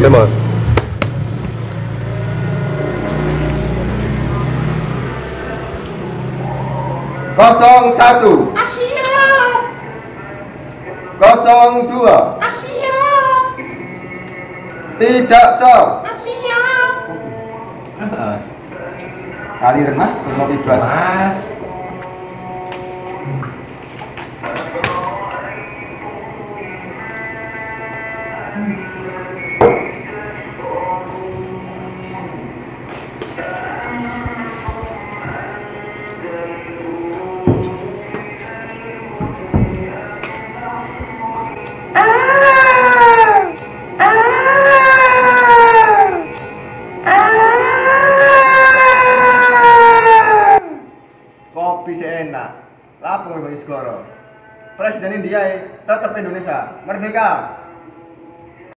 Emang. kosong satu. Kosong dua. Tidak sah. Kali remas nomor 15 Mas. Kopi seenak lapo bagi skoro Presiden India tetap Indonesia. Merdeka